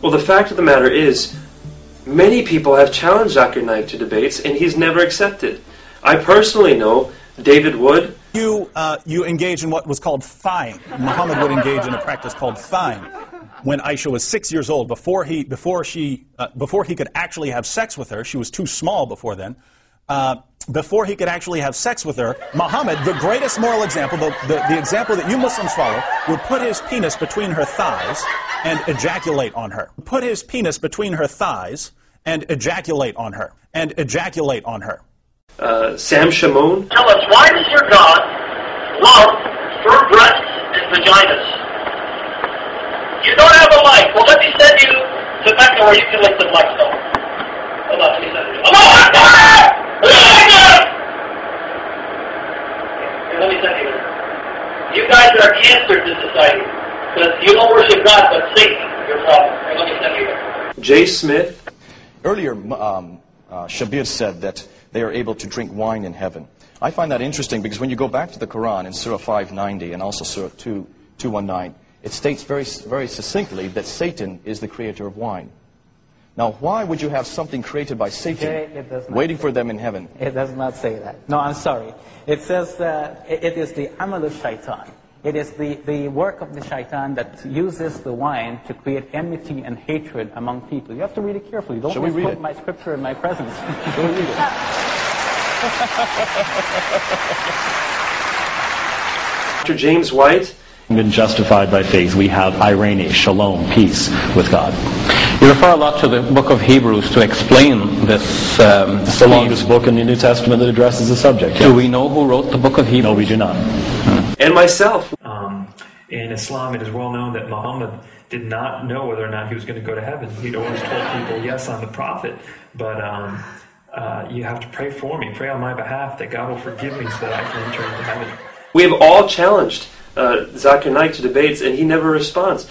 Well, the fact of the matter is, many people have challenged Zakir Naik to debates, and he's never accepted. I personally know David Wood. You, uh, you engage in what was called thighing. Muhammad would engage in a practice called thighing. When Aisha was six years old, before he, before she, uh, before he could actually have sex with her, she was too small before then. Uh, before he could actually have sex with her, Muhammad, the greatest moral example, the, the, the, example that you Muslims follow, would put his penis between her thighs and ejaculate on her. Put his penis between her thighs and ejaculate on her. And ejaculate on her. Uh, Sam Shamoun. Tell us, why does your God love firm breasts and vaginas? You don't have a mic. Well, let me send you to Mecca where you can lick some mics, though. Hold on, let me send you. Allah Let me tell you, you guys are cancer to society because you don't worship God but Satan. Your problem. Let me. Jay Smith. Earlier, um, uh, Shabir said that they are able to drink wine in heaven. I find that interesting because when you go back to the Quran in Surah 590 and also Surah 2, 219, it states very, very succinctly that Satan is the creator of wine. Now, why would you have something created by Satan waiting for them in heaven? It does not say that. No, I'm sorry. It says that it is the amal of shaitan. It is the, the work of the shaitan that uses the wine to create enmity and hatred among people. You have to read it carefully. Don't misquote my scripture in my presence. Shall we read it? Dr. James White. Been justified by faith. We have eirene, shalom, peace with God. You refer a lot to the book of Hebrews to explain this. Um, it's the longest book in the New Testament that addresses the subject. Yes. Do we know who wrote the book of Hebrews? No, we do not. Hmm. And myself. Um, in Islam, it is well known that Muhammad did not know whether or not he was going to go to heaven. He'd always told people, "Yes, I'm the prophet, but." Um, uh, you have to pray for me, pray on my behalf that God will forgive me so that I can enter into heaven. We have all challenged uh, Zakir Naik to debates, and he never responds.